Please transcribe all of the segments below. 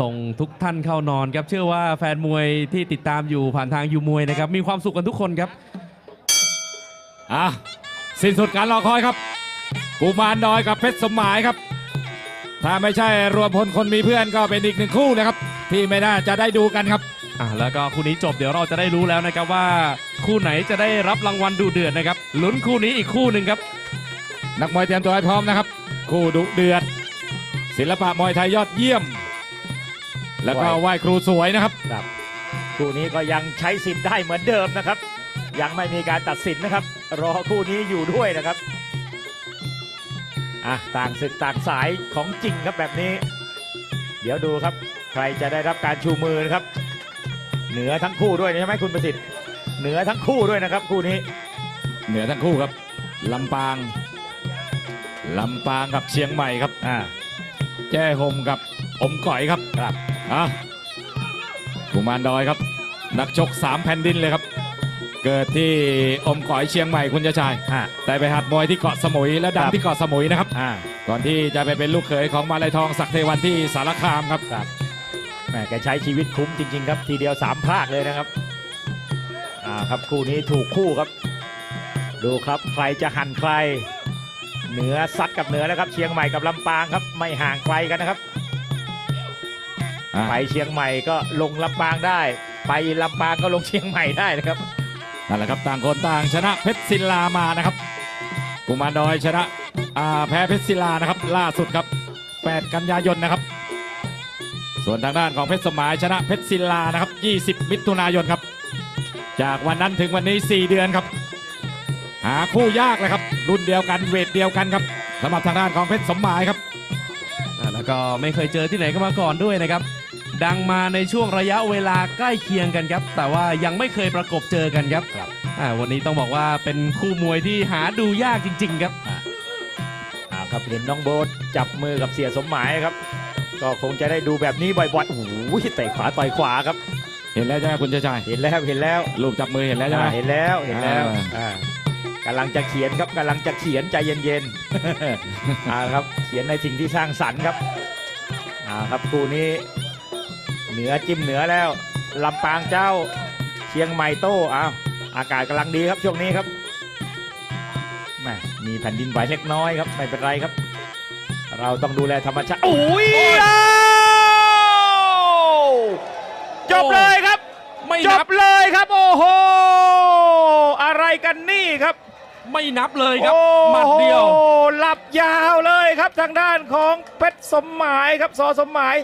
ส่งทุกท่านเข้านอนครับ เชื่อว่าแฟนมวยที่ติดตามอยู่ผ่านทางยูมวยนะครับ มีความสุขกันทุกคนครับ อะสิ้นสุดการรอคอยครับกุมารดอยกับเพชรสมหมายครับ ถ้าไม่ใช่รวมพลคนมีเพื่อนก็เป็นอีกหนึ่งคู่นะครับ ที่ไม่น่าจะได้ดูกันครับ อะแล้วก็คู่นี้จบเดี๋ยวเราจะได้รู้แล้วนะครับว่า คู่ไหนจะได้รับรางวัลดูเดือดนะครับลุ้นคู่นี้อีกคู่หนึ่งครับ นักมวยเตรียมตัวให้พร้อมนะครับ คู่ดุเดือด ศิลปะมวยไทยยอดเยี่ยม แล้วก็ไหว้ครูสวยนะครับ ครับคู่นี้ก็ยังใช้สิทธิ์ได้เหมือนเดิมนะครับ ยังไม่มีการตัดสินนะครับ รอคู่นี้อยู่ด้วยนะครับอะต่างศึกต่างสายของจริงครับแบบนี้ เดี๋ยวดูครับ ใครจะได้รับการชูมือนะครับ เหนือทั้งคู่ด้วยใช่ไหมคุณประสิทธิ์เหนือทั้งคู่ด้วยนะครับ คู่นี้เหนือทั้งคู่ครับลำปางลำปางกับเชียงใหม่ครับอ่าแจ้ห่มกับอมก่อยครับครับ อะกุมารดอยครับ นักชกสามแผ่นดินเลยครับ เกิดที่อมก่อยเชียงใหม่คุณชาชายอ่าแต่ไปหัดมวยที่เกาะสมุยและดัคงรับ ที่เกาะสมุยนะครับ อ่าก่อนที่จะไปเป็นลูกเขยของมาลายทองศักดิ์เทวันที่สารคามครับครับแหมแกใช้ชีวิตคุ้มจริง ๆ ครับ ทีเดียวสามภาคเลยนะครับอ่าครับคู่นี้ถูกคู่ครับ ดูครับใครจะหันใคร เหนือซัดกับเหนือนะครับ เชียงใหม่กับลำปางครับ ไม่ห่างไกลกันนะครับ อะ ไปเชียงใหม่ก็ลงลำปางได้ ไปลำปางก็ลงเชียงใหม่ได้นะครับนั่นแหละครับต่างคนต่างชนะเพชรศิลามานะครับกุมารดอยชนะอ่าแพ้เพชรศิลานะครับ ล่าสุดครับ 8 กันยายนนะครับ ส่วนทางด้านของเพชรสมหมายชนะเพชรศิลานะครับ 20 มิถุนายนครับ จากวันนั้นถึงวันนี้ 4 เดือนครับ หาคู่ยากเลยครับ รุ่นเดียวกันเวทเดียวกันครับสำหรับทางด้านของเพชรสมหมายครับ อะแล้วก็ไม่เคยเจอที่ไหนก็มาก่อนด้วยนะครับ ดังมาในช่วงระยะเวลาใกล้เคียงกันครับ แต่ว่ายังไม่เคยประกบเจอกันครับครับอ่าวันนี้ต้องบอกว่าเป็นคู่มวยที่หาดูยากจริง ๆ ครับอ่าครับเห็นน้องโบ๊ทจับมือกับเสียสมหมายครับ ก็คงจะได้ดูแบบนี้บ่อยๆโอ้โหเตะขวาต่อยขวาครับ เห็นแล้วใช่ไหมคุณชายชายเห็นแล้วเห็นแล้วลูกจับมือเห็นแล้วใช่ไหมอ่าเห็นแล้วเห็นแล้วอ่าอ่ากำลังจะเขียนครับกำลังจะเขียนใจเย็นๆอ่าครับเขียนในสิ่งที่สร้างสรรค์ครับอ่าครับคู่นี้ เหนือจิ้มเหนือแล้วลำปางเจ้าเชียงใหม่โต้อ้าวอากาศกำลังดีครับช่วงนี้ครับแหมมีแผ่นดินไหวเล็กน้อยครับไม่เป็นไรครับ เราต้องดูแลธรรมชาติโอ้ยอ้าวจบเลยครับไม่จนับบเลยครับโอ้โหอะไรกันนี่ครับไม่นับเลยครับโอ้โหมัดเดียวหลับยาวเลยครับทางด้านของเพชรสมหมายครับสอสมหมาย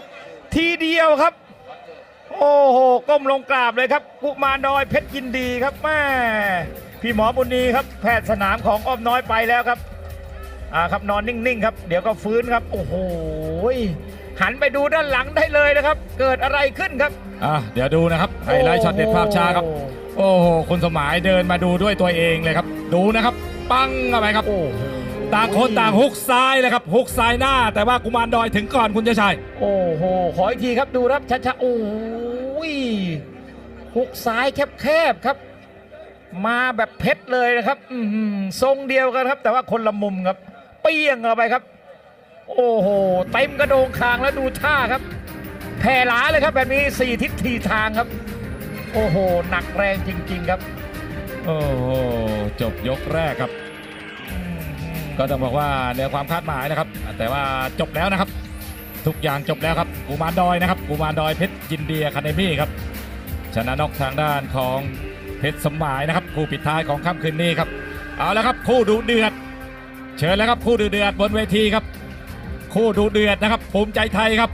ทีเดียวครับ โอ้โหก้มลงกราบเลยครับกุมารน้อยเพชรยินดีครับแม่พี่หมอบุญนีครับ แพทย์สนามของอ้อมน้อยไปแล้วครับอ่าครับนอนนิ่งๆครับ เดี๋ยวก็ฟื้นครับโอ้โหหันไปดูด้านหลังได้เลยนะครับ เกิดอะไรขึ้นครับอะเดี๋ยวดูนะครับไฮไลท์ช็อตเด็ดภาพช้าครับ โอ้โหคุณสมหมายเดินมาดูด้วยตัวเองเลยครับ ดูนะครับ ปังเข้าไปครับโอ้โห ต่างคนต่างฮุกซ้ายเลยครับฮุกซ้ายหน้า แต่ว่ากุมารดอยถึงก่อนคุณเจชัยโอ้โหขออีกทีครับดูครับช้าๆโอ้ยหุกซ้ายแคบๆครับ มาแบบเพชรเลยนะครับอื้อหือทรงเดียวกันครับ แต่ว่าคนละมุมครับ เปี้ยงเข้าไปครับ โอ้โหเต็มกระโดงคางแล้วดูท่าครับแผ่หลาเลยครับ แบบนี้สี่ทิศทีทางครับ โอ้โหหนักแรงจริง ๆ ครับ โอ้โหจบยกแรกครับ ก็ต้องบอกว่าเหนือความคาดหมายนะครับ แต่ว่าจบแล้วนะครับ ทุกอย่างจบแล้วครับกุมารดอยนะครับกุมารดอยเพชรยินเดียคาเดมี่ครับชนะนอกทางด้านของเพชรสมหมายนะครับคู่ปิดท้ายของค่ำคืนนี้ครับเอาแล้วครับคู่ดูเดือด เชิญแล้วครับคู่ดูเดือดบนเวทีครับ คู่ดูเดือดนะครับภูมิใจไทยครับ